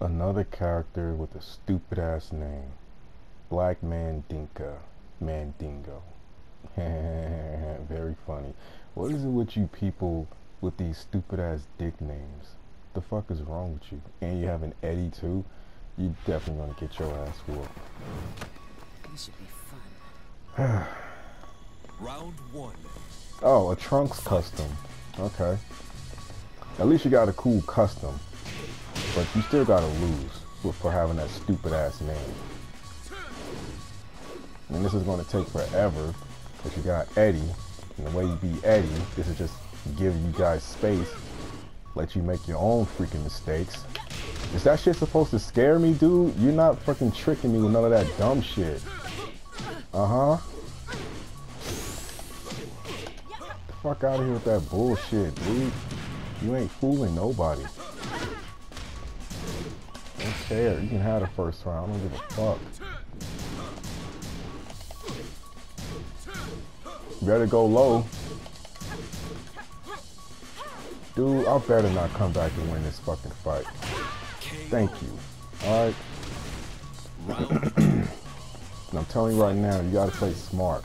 Another character with a stupid ass name. Black Mandinka. Mandingo. Very funny. What is it with you people with these stupid ass dick names? The fuck is wrong with you? And you have an Eddy too? You definitely gonna get your ass whooped. This should be fun. Round one. Oh, a Trunks custom. Okay. At least you got a cool custom. But you still gotta lose for- having that stupid ass name. And this is gonna take forever. Because you got Eddy. And the way you beat Eddy, this is just give you guys space. Let you make your own freaking mistakes. Is that shit supposed to scare me, dude? You're not fucking tricking me with none of that dumb shit. Uh-huh. fuck out of here with that bullshit, dude. You ain't fooling nobody. You can have the first round. I don't give a fuck. Better go low. Dude, I better not come back and win this fucking fight. Thank you. Alright? and I'm telling you right now, you gotta play smart.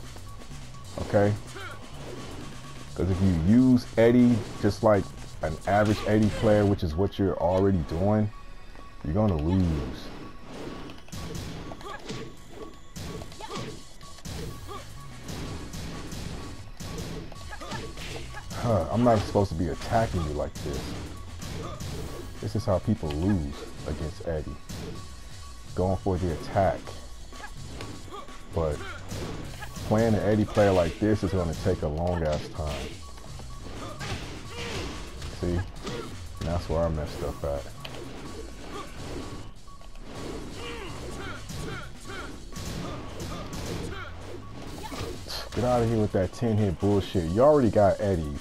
Okay? Because if you use Eddy just like an average Eddy player, which is what you're already doing, you're gonna lose. Huh, I'm not supposed to be attacking you like this. This is how people lose against Eddy. Going for the attack. But playing an Eddy player like this is going to take a long ass time. See? And that's where I messed up at. Get out of here with that 10 hit bullshit. You already got Eddy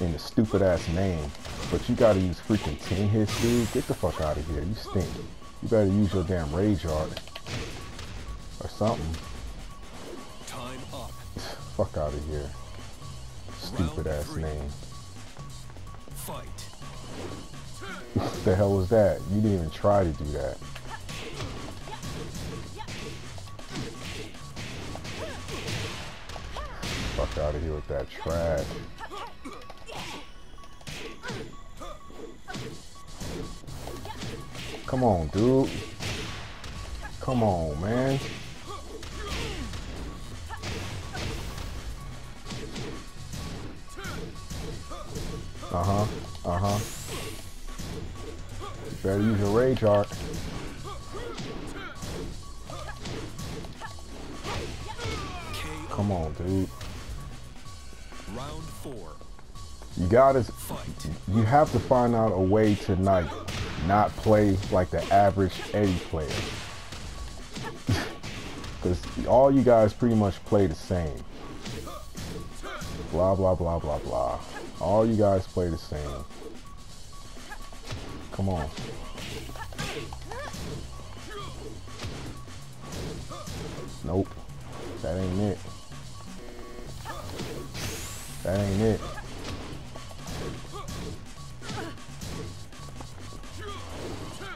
in the stupid ass name, but you gotta use freaking 10 hits, dude. Get the fuck out of here. You stink. You better use your damn rage art or something. Time up. Fuck out of here. Stupid Round ass three. name. Fight. What the hell was that? You didn't even try to do that. Out of here with that trash. Come on, dude. Come on, man. Uh-huh. Uh-huh. Better use your rage art. Come on, dude. Round four. You gotta, Fight. you have to find out a way to not, not play like the average Eddy player. Because all you guys pretty much play the same. Blah, blah, blah, blah, blah. All you guys play the same. Come on. Nope. That ain't it. That ain't it.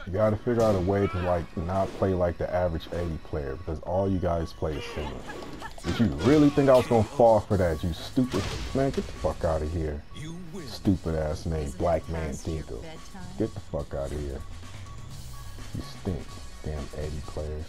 You gotta figure out a way to like not play like the average Eddy player because all you guys play the same. Did you really think I was gonna fall for that, you stupid man? Get the fuck out of here. You. Stupid ass name, Black Man past Dingo. Get the fuck out of here. You stink, damn Eddy players.